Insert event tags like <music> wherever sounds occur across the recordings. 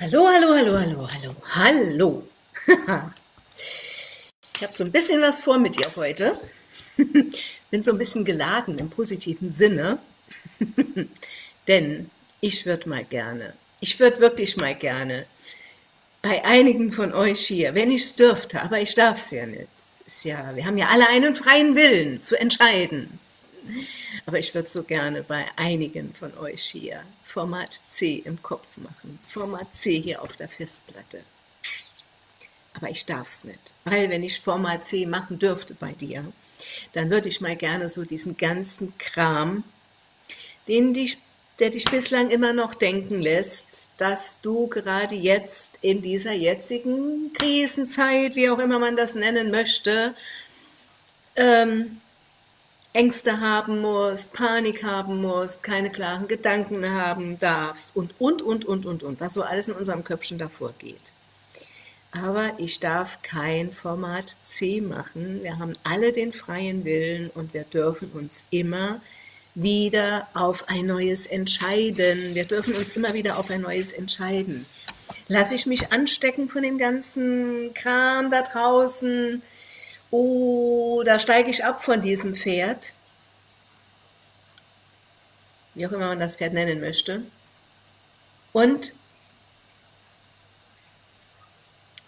Hallo, hallo, hallo, hallo, hallo, hallo. <laughs> ich habe so ein bisschen was vor mit dir heute. <laughs> Bin so ein bisschen geladen im positiven Sinne. <laughs> Denn ich würde mal gerne, ich würde wirklich mal gerne bei einigen von euch hier, wenn ich es dürfte, aber ich darf es ja nicht. Ist ja, wir haben ja alle einen freien Willen zu entscheiden. Aber ich würde so gerne bei einigen von euch hier Format C im Kopf machen. Format C hier auf der Festplatte. Aber ich darf es nicht. Weil wenn ich Format C machen dürfte bei dir, dann würde ich mal gerne so diesen ganzen Kram, den dich, der dich bislang immer noch denken lässt, dass du gerade jetzt in dieser jetzigen Krisenzeit, wie auch immer man das nennen möchte, ähm, Ängste haben musst, Panik haben musst, keine klaren Gedanken haben darfst und, und, und, und, und, und, was so alles in unserem Köpfchen davor geht. Aber ich darf kein Format C machen. Wir haben alle den freien Willen und wir dürfen uns immer wieder auf ein neues entscheiden. Wir dürfen uns immer wieder auf ein neues entscheiden. Lasse ich mich anstecken von dem ganzen Kram da draußen? Da steige ich ab von diesem Pferd, wie auch immer man das Pferd nennen möchte, und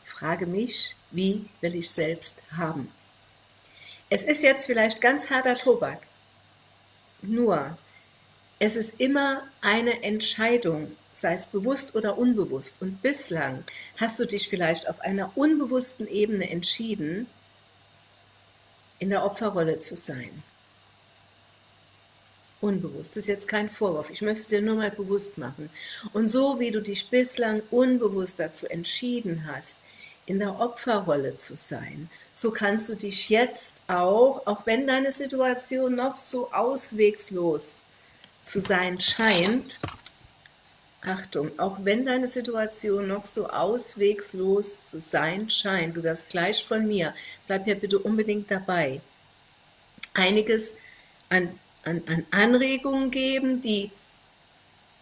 frage mich, wie will ich selbst haben. Es ist jetzt vielleicht ganz harter Tobak, nur es ist immer eine Entscheidung, sei es bewusst oder unbewusst. Und bislang hast du dich vielleicht auf einer unbewussten Ebene entschieden, in der Opferrolle zu sein. Unbewusst. Das ist jetzt kein Vorwurf. Ich möchte es dir nur mal bewusst machen. Und so wie du dich bislang unbewusst dazu entschieden hast, in der Opferrolle zu sein, so kannst du dich jetzt auch, auch wenn deine Situation noch so auswegslos zu sein scheint, Achtung, auch wenn deine Situation noch so auswegslos zu sein scheint, du das gleich von mir, bleib hier bitte unbedingt dabei, einiges an, an, an Anregungen geben, die,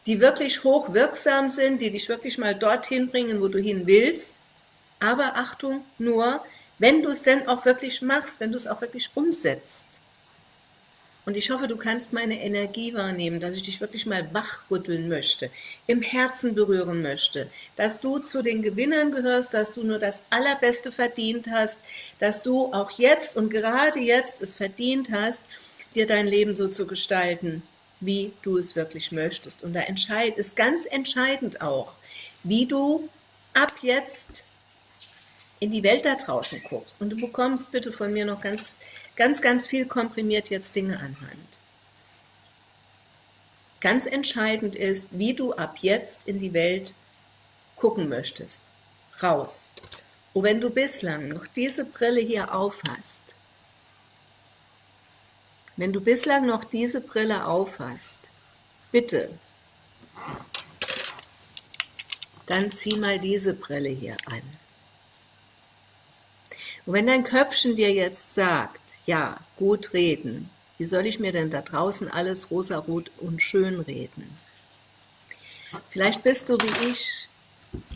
die wirklich hochwirksam sind, die dich wirklich mal dorthin bringen, wo du hin willst. Aber Achtung, nur, wenn du es denn auch wirklich machst, wenn du es auch wirklich umsetzt. Und ich hoffe, du kannst meine Energie wahrnehmen, dass ich dich wirklich mal wachrütteln möchte, im Herzen berühren möchte, dass du zu den Gewinnern gehörst, dass du nur das Allerbeste verdient hast, dass du auch jetzt und gerade jetzt es verdient hast, dir dein Leben so zu gestalten, wie du es wirklich möchtest. Und da ist ganz entscheidend auch, wie du ab jetzt in die Welt da draußen guckst. Und du bekommst bitte von mir noch ganz ganz, ganz viel komprimiert jetzt Dinge anhand. Ganz entscheidend ist, wie du ab jetzt in die Welt gucken möchtest. Raus. Und wenn du bislang noch diese Brille hier aufhast, wenn du bislang noch diese Brille aufhast, bitte, dann zieh mal diese Brille hier an. Und wenn dein Köpfchen dir jetzt sagt, ja, gut reden. Wie soll ich mir denn da draußen alles rosarot und schön reden? Vielleicht bist du wie ich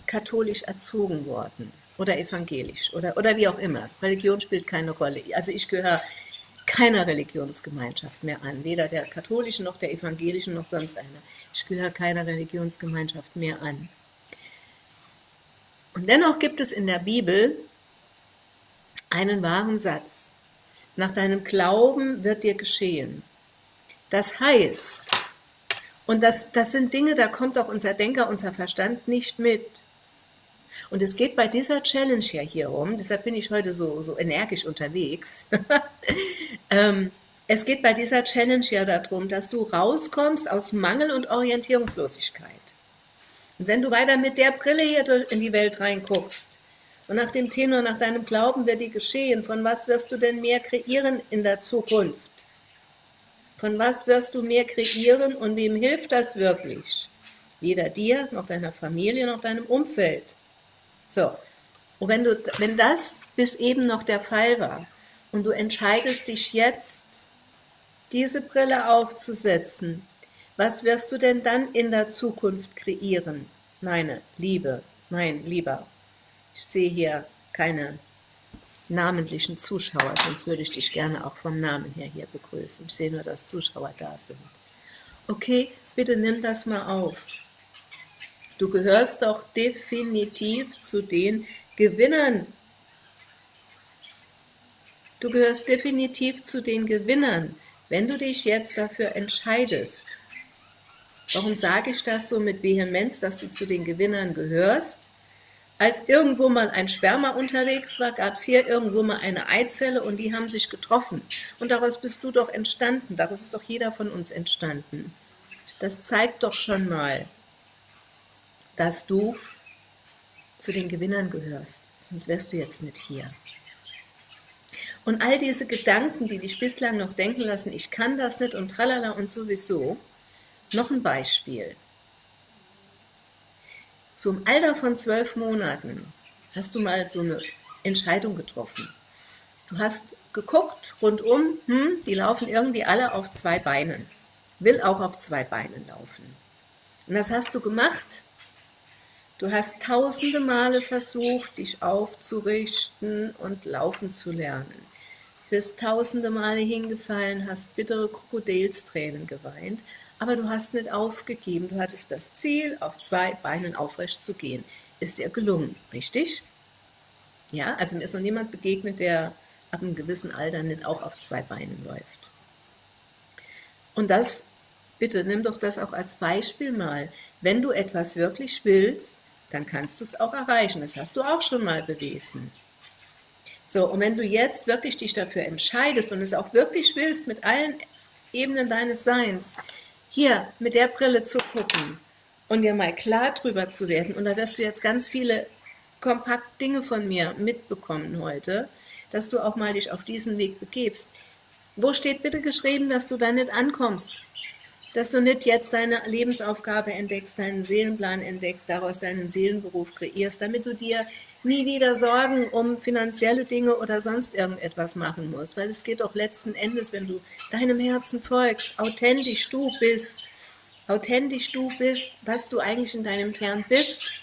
katholisch erzogen worden oder evangelisch oder, oder wie auch immer. Religion spielt keine Rolle. Also ich gehöre keiner Religionsgemeinschaft mehr an, weder der katholischen noch der evangelischen noch sonst einer. Ich gehöre keiner Religionsgemeinschaft mehr an. Und dennoch gibt es in der Bibel einen wahren Satz. Nach deinem Glauben wird dir geschehen. Das heißt, und das, das sind Dinge, da kommt auch unser Denker, unser Verstand nicht mit. Und es geht bei dieser Challenge ja hier um, deshalb bin ich heute so, so energisch unterwegs. <laughs> ähm, es geht bei dieser Challenge ja darum, dass du rauskommst aus Mangel und Orientierungslosigkeit. Und wenn du weiter mit der Brille hier in die Welt reinguckst, und nach dem Tenor, nach deinem Glauben wird dir geschehen. Von was wirst du denn mehr kreieren in der Zukunft? Von was wirst du mehr kreieren und wem hilft das wirklich? Weder dir, noch deiner Familie, noch deinem Umfeld. So. Und wenn du, wenn das bis eben noch der Fall war und du entscheidest dich jetzt, diese Brille aufzusetzen, was wirst du denn dann in der Zukunft kreieren? meine Liebe, mein Lieber, ich sehe hier keine namentlichen Zuschauer, sonst würde ich dich gerne auch vom Namen her hier begrüßen. Ich sehe nur, dass Zuschauer da sind. Okay, bitte nimm das mal auf. Du gehörst doch definitiv zu den Gewinnern. Du gehörst definitiv zu den Gewinnern, wenn du dich jetzt dafür entscheidest. Warum sage ich das so mit Vehemenz, dass du zu den Gewinnern gehörst? Als irgendwo mal ein Sperma unterwegs war, gab es hier irgendwo mal eine Eizelle und die haben sich getroffen. Und daraus bist du doch entstanden, daraus ist doch jeder von uns entstanden. Das zeigt doch schon mal, dass du zu den Gewinnern gehörst, sonst wärst du jetzt nicht hier. Und all diese Gedanken, die dich bislang noch denken lassen, ich kann das nicht und tralala und sowieso, noch ein Beispiel. So im Alter von zwölf Monaten hast du mal so eine Entscheidung getroffen. Du hast geguckt rundum, hm, die laufen irgendwie alle auf zwei Beinen. Will auch auf zwei Beinen laufen. Und das hast du gemacht. Du hast tausende Male versucht, dich aufzurichten und laufen zu lernen. Bist tausende Male hingefallen, hast bittere Krokodilstränen geweint, aber du hast nicht aufgegeben. Du hattest das Ziel, auf zwei Beinen aufrecht zu gehen. Ist dir gelungen, richtig? Ja, also mir ist noch niemand begegnet, der ab einem gewissen Alter nicht auch auf zwei Beinen läuft. Und das, bitte nimm doch das auch als Beispiel mal. Wenn du etwas wirklich willst, dann kannst du es auch erreichen. Das hast du auch schon mal bewiesen. So, und wenn du jetzt wirklich dich dafür entscheidest und es auch wirklich willst, mit allen Ebenen deines Seins, hier mit der Brille zu gucken und dir mal klar drüber zu werden. Und da wirst du jetzt ganz viele kompakt Dinge von mir mitbekommen heute, dass du auch mal dich auf diesen Weg begebst. Wo steht bitte geschrieben, dass du da nicht ankommst? Dass du nicht jetzt deine Lebensaufgabe entdeckst, deinen Seelenplan entdeckst, daraus deinen Seelenberuf kreierst, damit du dir nie wieder Sorgen um finanzielle Dinge oder sonst irgendetwas machen musst. Weil es geht doch letzten Endes, wenn du deinem Herzen folgst, authentisch du bist, authentisch du bist, was du eigentlich in deinem Kern bist,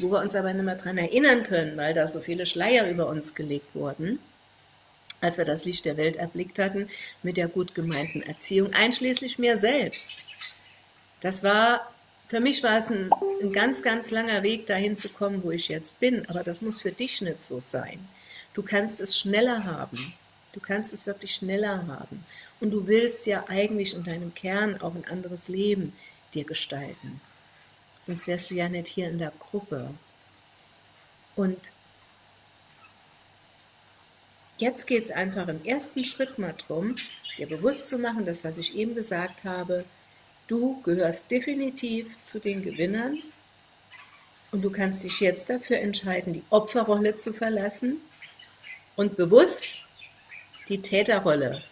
wo wir uns aber nicht mehr daran erinnern können, weil da so viele Schleier über uns gelegt wurden als wir das Licht der Welt erblickt hatten, mit der gut gemeinten Erziehung, einschließlich mir selbst. Das war, für mich war es ein, ein ganz, ganz langer Weg, dahin zu kommen, wo ich jetzt bin, aber das muss für dich nicht so sein. Du kannst es schneller haben. Du kannst es wirklich schneller haben. Und du willst ja eigentlich in deinem Kern auch ein anderes Leben dir gestalten. Sonst wärst du ja nicht hier in der Gruppe. Und Jetzt geht es einfach im ersten Schritt mal darum, dir bewusst zu machen, das, was ich eben gesagt habe, du gehörst definitiv zu den Gewinnern und du kannst dich jetzt dafür entscheiden, die Opferrolle zu verlassen und bewusst die Täterrolle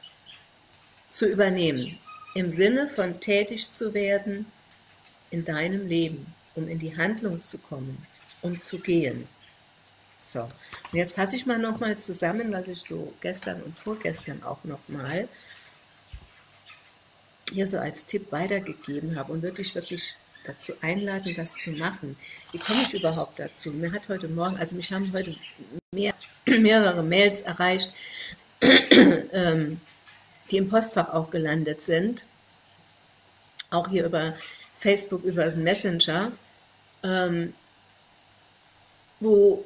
zu übernehmen, im Sinne von tätig zu werden in deinem Leben, um in die Handlung zu kommen, um zu gehen. So, und jetzt fasse ich mal nochmal zusammen, was ich so gestern und vorgestern auch nochmal hier so als Tipp weitergegeben habe und wirklich, wirklich dazu einladen, das zu machen. Wie komme ich überhaupt dazu? Mir hat heute Morgen, also mich haben heute mehr, <clears throat> mehrere Mails erreicht, <clears throat> ähm, die im Postfach auch gelandet sind, auch hier über Facebook, über Messenger, ähm, wo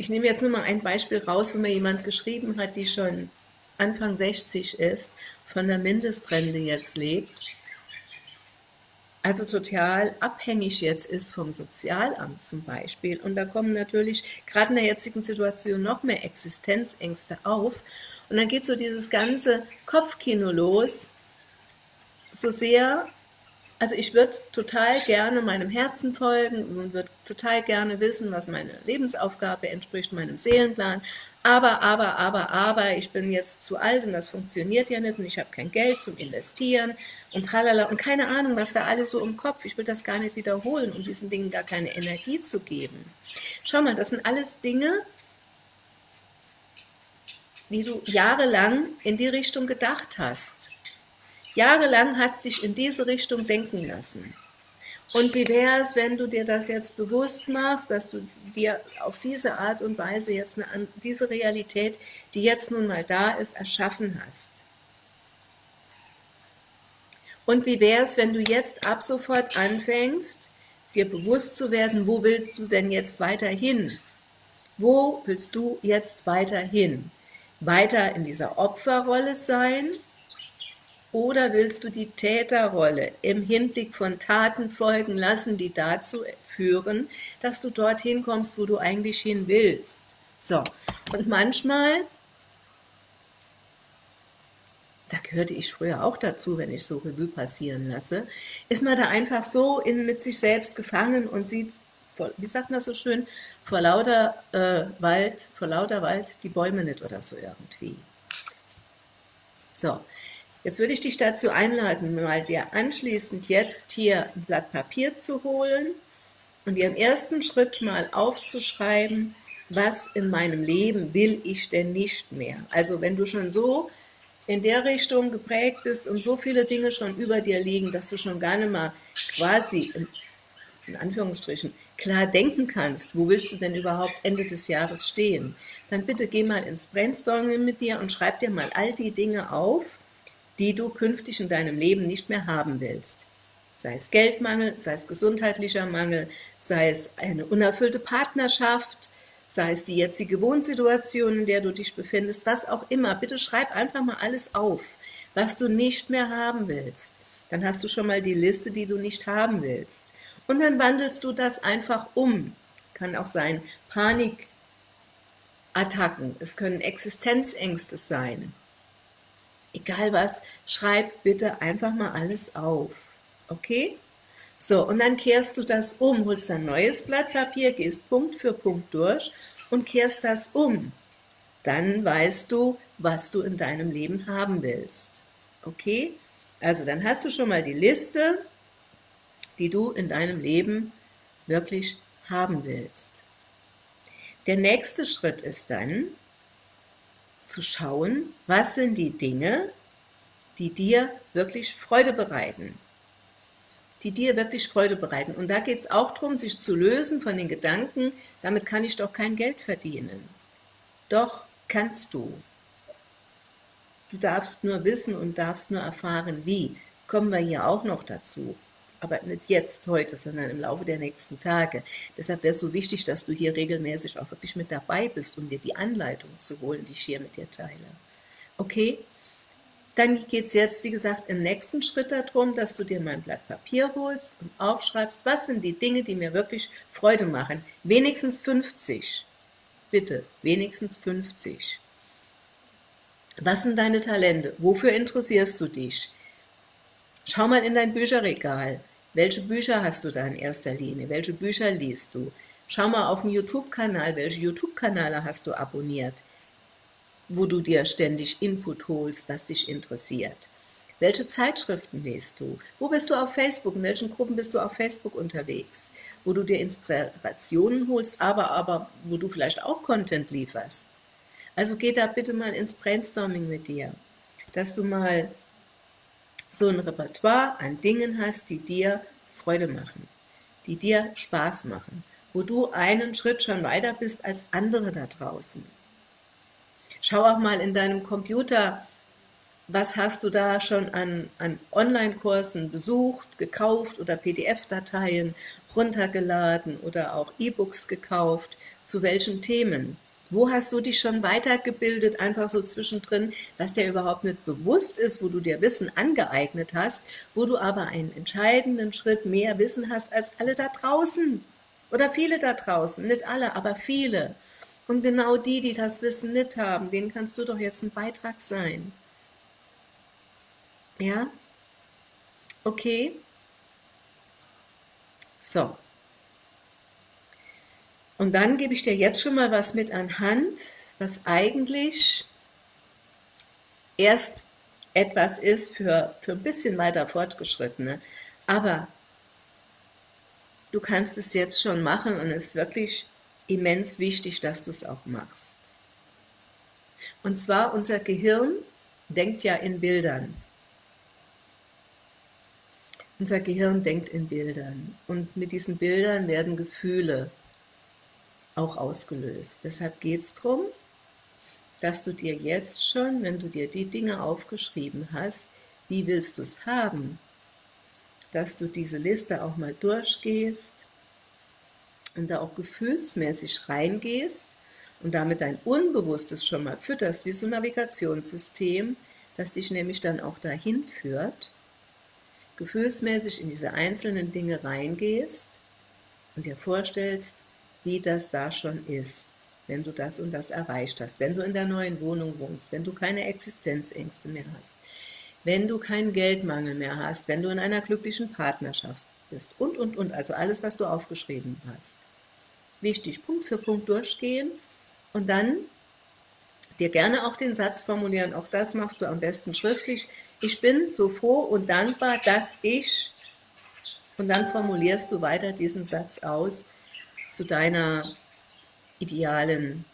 ich nehme jetzt nur mal ein Beispiel raus, wo mir jemand geschrieben hat, die schon Anfang 60 ist, von der Mindestrente jetzt lebt, also total abhängig jetzt ist vom Sozialamt zum Beispiel. Und da kommen natürlich gerade in der jetzigen Situation noch mehr Existenzängste auf. Und dann geht so dieses ganze Kopfkino los, so sehr also ich würde total gerne meinem Herzen folgen und würde total gerne wissen, was meine Lebensaufgabe entspricht, meinem Seelenplan. Aber, aber, aber, aber, ich bin jetzt zu alt und das funktioniert ja nicht und ich habe kein Geld zum Investieren und tralala und keine Ahnung, was da alles so im Kopf. Ich will das gar nicht wiederholen, um diesen Dingen gar keine Energie zu geben. Schau mal, das sind alles Dinge, die du jahrelang in die Richtung gedacht hast. Jahrelang hat es dich in diese Richtung denken lassen. Und wie wäre es, wenn du dir das jetzt bewusst machst, dass du dir auf diese Art und Weise jetzt eine, diese Realität, die jetzt nun mal da ist, erschaffen hast? Und wie wäre es, wenn du jetzt ab sofort anfängst, dir bewusst zu werden, wo willst du denn jetzt weiterhin? Wo willst du jetzt weiterhin? Weiter in dieser Opferrolle sein oder willst du die Täterrolle im Hinblick von Taten folgen lassen, die dazu führen, dass du dorthin kommst, wo du eigentlich hin willst? So, und manchmal, da gehörte ich früher auch dazu, wenn ich so Revue passieren lasse, ist man da einfach so in, mit sich selbst gefangen und sieht, wie sagt man so schön, vor lauter äh, Wald, vor lauter Wald die Bäume nicht oder so irgendwie. So, Jetzt würde ich dich dazu einladen, mal dir anschließend jetzt hier ein Blatt Papier zu holen und dir im ersten Schritt mal aufzuschreiben, was in meinem Leben will ich denn nicht mehr. Also wenn du schon so in der Richtung geprägt bist und so viele Dinge schon über dir liegen, dass du schon gar nicht mal quasi, in, Anführungsstrichen, klar denken kannst, wo willst du denn überhaupt Ende des Jahres stehen, dann bitte geh mal ins Brainstorming mit dir und schreib dir mal all die Dinge auf, die du künftig in deinem Leben nicht mehr haben willst. Sei es Geldmangel, sei es gesundheitlicher Mangel, sei es eine unerfüllte Partnerschaft, sei es die jetzige Wohnsituation, in der du dich befindest, was auch immer. Bitte schreib einfach mal alles auf, was du nicht mehr haben willst. Dann hast du schon mal die Liste, die du nicht haben willst. Und dann wandelst du das einfach um. Kann auch sein Panikattacken, es können Existenzängste sein, egal was, schreib bitte einfach mal alles auf. Okay? So, und dann kehrst du das um, holst ein neues Blatt Papier, gehst Punkt für Punkt durch und kehrst das um. Dann weißt du, was du in deinem Leben haben willst. Okay? Also dann hast du schon mal die Liste, die du in deinem Leben wirklich haben willst. Der nächste Schritt ist dann, zu schauen, was sind die Dinge, die dir wirklich Freude bereiten. Die dir wirklich Freude bereiten. Und da geht es auch darum, sich zu lösen von den Gedanken, damit kann ich doch kein Geld verdienen. Doch kannst du. Du darfst nur wissen und darfst nur erfahren, wie. Kommen wir hier auch noch dazu aber nicht jetzt, heute, sondern im Laufe der nächsten Tage. Deshalb wäre es so wichtig, dass du hier regelmäßig auch wirklich mit dabei bist, um dir die Anleitung zu holen, die ich hier mit dir teile. Okay? Dann geht es jetzt, wie gesagt, im nächsten Schritt darum, dass du dir mein Blatt Papier holst und aufschreibst, was sind die Dinge, die mir wirklich Freude machen. Wenigstens 50. Bitte, wenigstens 50. Was sind deine Talente? Wofür interessierst du dich? Schau mal in dein Bücherregal. Welche Bücher hast du da in erster Linie? Welche Bücher liest du? Schau mal auf dem YouTube-Kanal, welche YouTube-Kanäle hast du abonniert, wo du dir ständig Input holst, was dich interessiert. Welche Zeitschriften liest du? Wo bist du auf Facebook? In welchen Gruppen bist du auf Facebook unterwegs? Wo du dir Inspirationen holst, aber, aber wo du vielleicht auch Content lieferst. Also geh da bitte mal ins Brainstorming mit dir, dass du mal so ein Repertoire an Dingen hast, die dir Freude machen, die dir Spaß machen, wo du einen Schritt schon weiter bist als andere da draußen. Schau auch mal in deinem Computer, was hast du da schon an, an Online-Kursen besucht, gekauft oder PDF-Dateien runtergeladen oder auch E-Books gekauft, zu welchen Themen. Wo hast du dich schon weitergebildet, einfach so zwischendrin, was dir überhaupt nicht bewusst ist, wo du dir Wissen angeeignet hast, wo du aber einen entscheidenden Schritt mehr Wissen hast als alle da draußen oder viele da draußen, nicht alle, aber viele. Und genau die, die das Wissen nicht haben, denen kannst du doch jetzt ein Beitrag sein. Ja? Okay? So. Und dann gebe ich dir jetzt schon mal was mit an Hand, was eigentlich erst etwas ist für, für ein bisschen weiter Fortgeschrittene. Aber du kannst es jetzt schon machen und es ist wirklich immens wichtig, dass du es auch machst. Und zwar unser Gehirn denkt ja in Bildern. Unser Gehirn denkt in Bildern und mit diesen Bildern werden Gefühle auch ausgelöst. Deshalb geht es darum, dass du dir jetzt schon, wenn du dir die Dinge aufgeschrieben hast, wie willst du es haben, dass du diese Liste auch mal durchgehst und da auch gefühlsmäßig reingehst und damit dein Unbewusstes schon mal fütterst, wie so ein Navigationssystem, das dich nämlich dann auch dahin führt, gefühlsmäßig in diese einzelnen Dinge reingehst und dir vorstellst, wie das da schon ist, wenn du das und das erreicht hast, wenn du in der neuen Wohnung wohnst, wenn du keine Existenzängste mehr hast, wenn du keinen Geldmangel mehr hast, wenn du in einer glücklichen Partnerschaft bist und, und, und, also alles, was du aufgeschrieben hast. Wichtig, Punkt für Punkt durchgehen und dann dir gerne auch den Satz formulieren, auch das machst du am besten schriftlich. Ich bin so froh und dankbar, dass ich, und dann formulierst du weiter diesen Satz aus zu deiner idealen,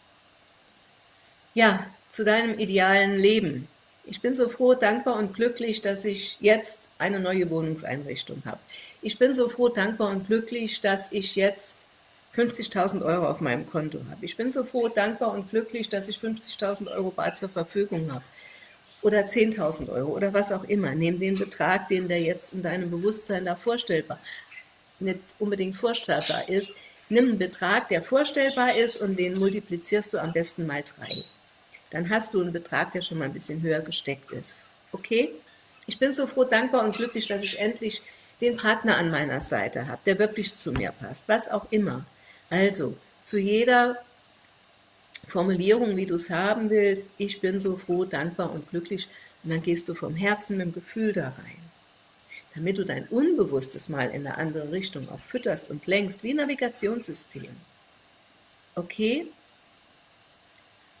ja, zu deinem idealen Leben. Ich bin so froh, dankbar und glücklich, dass ich jetzt eine neue Wohnungseinrichtung habe. Ich bin so froh, dankbar und glücklich, dass ich jetzt 50.000 Euro auf meinem Konto habe. Ich bin so froh, dankbar und glücklich, dass ich 50.000 Euro bar zur Verfügung habe. Oder 10.000 Euro oder was auch immer. Nehmen den Betrag, den der jetzt in deinem Bewusstsein da vorstellbar, nicht unbedingt vorstellbar ist. Nimm einen Betrag, der vorstellbar ist und den multiplizierst du am besten mal drei. Dann hast du einen Betrag, der schon mal ein bisschen höher gesteckt ist. Okay? Ich bin so froh, dankbar und glücklich, dass ich endlich den Partner an meiner Seite habe, der wirklich zu mir passt. Was auch immer. Also, zu jeder Formulierung, wie du es haben willst, ich bin so froh, dankbar und glücklich, und dann gehst du vom Herzen mit dem Gefühl da rein. Damit du dein Unbewusstes mal in eine andere Richtung auch fütterst und lenkst, wie ein Navigationssystem. Okay?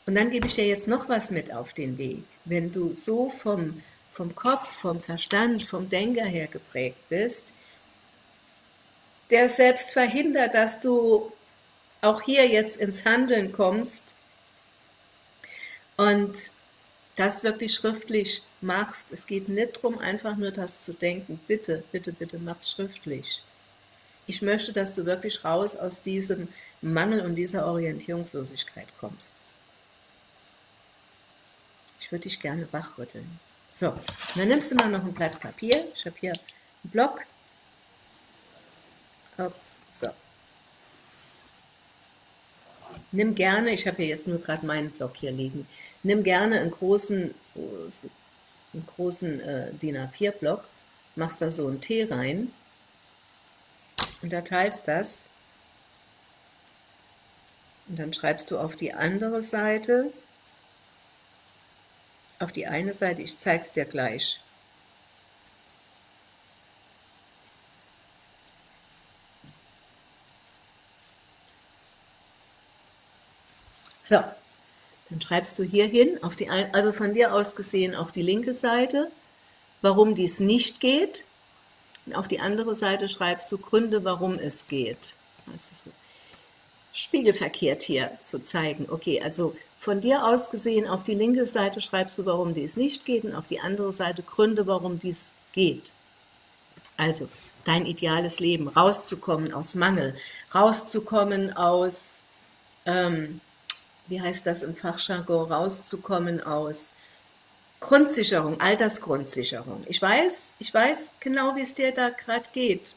Und dann gebe ich dir jetzt noch was mit auf den Weg. Wenn du so vom, vom Kopf, vom Verstand, vom Denker her geprägt bist, der selbst verhindert, dass du auch hier jetzt ins Handeln kommst und das wirklich schriftlich machst. Es geht nicht darum, einfach nur das zu denken. Bitte, bitte, bitte, mach's schriftlich. Ich möchte, dass du wirklich raus aus diesem Mangel und dieser Orientierungslosigkeit kommst. Ich würde dich gerne wachrütteln. So, dann nimmst du mal noch ein Blatt Papier. Ich habe hier einen Block. Ups, so. Nimm gerne, ich habe hier jetzt nur gerade meinen Block hier liegen, nimm gerne einen großen, einen großen äh, DIN A4-Block, machst da so einen Tee rein, unterteilst das. Und dann schreibst du auf die andere Seite, auf die eine Seite, ich zeige es dir gleich, So, dann schreibst du hier hin, auf die, also von dir aus gesehen auf die linke Seite, warum dies nicht geht. Und auf die andere Seite schreibst du Gründe, warum es geht. Das ist so spiegelverkehrt hier zu zeigen. Okay, also von dir aus gesehen auf die linke Seite schreibst du, warum dies nicht geht und auf die andere Seite Gründe, warum dies geht. Also dein ideales Leben, rauszukommen aus Mangel, rauszukommen aus ähm, wie heißt das im Fachjargon, rauszukommen aus Grundsicherung, Altersgrundsicherung. Ich weiß, ich weiß genau, wie es dir da gerade geht.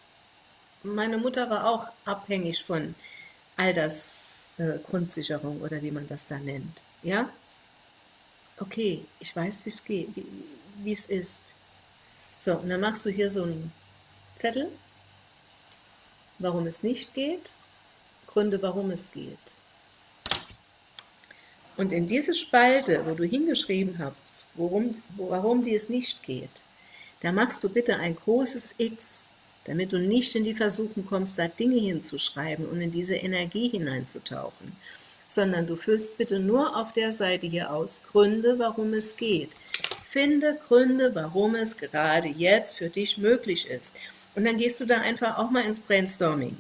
Meine Mutter war auch abhängig von Altersgrundsicherung äh, oder wie man das da nennt. Ja? Okay, ich weiß, wie es geht, wie es ist. So, und dann machst du hier so einen Zettel, warum es nicht geht, Gründe, warum es geht. Und in diese Spalte, wo du hingeschrieben hast, worum, warum dir es nicht geht, da machst du bitte ein großes X, damit du nicht in die Versuchung kommst, da Dinge hinzuschreiben und in diese Energie hineinzutauchen, sondern du füllst bitte nur auf der Seite hier aus Gründe, warum es geht. Finde Gründe, warum es gerade jetzt für dich möglich ist. Und dann gehst du da einfach auch mal ins Brainstorming.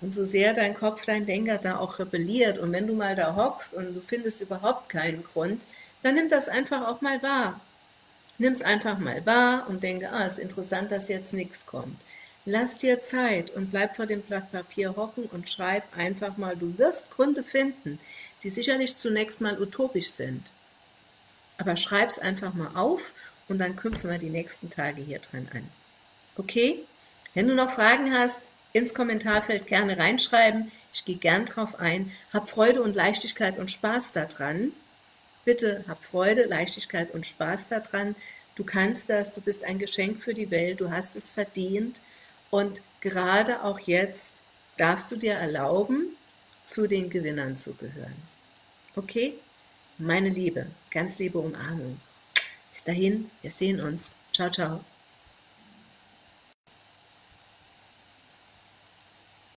Und so sehr dein Kopf, dein Denker da auch rebelliert und wenn du mal da hockst und du findest überhaupt keinen Grund, dann nimm das einfach auch mal wahr. Nimm es einfach mal wahr und denke, ah, ist interessant, dass jetzt nichts kommt. Lass dir Zeit und bleib vor dem Blatt Papier hocken und schreib einfach mal. Du wirst Gründe finden, die sicherlich zunächst mal utopisch sind. Aber schreib es einfach mal auf und dann knüpfen wir die nächsten Tage hier drin an. Okay? Wenn du noch Fragen hast, ins Kommentarfeld gerne reinschreiben. Ich gehe gern drauf ein. Hab Freude und Leichtigkeit und Spaß daran. Bitte hab Freude, Leichtigkeit und Spaß daran. Du kannst das, du bist ein Geschenk für die Welt, du hast es verdient. Und gerade auch jetzt darfst du dir erlauben, zu den Gewinnern zu gehören. Okay? Meine Liebe, ganz liebe Umarmung. Bis dahin, wir sehen uns. Ciao, ciao.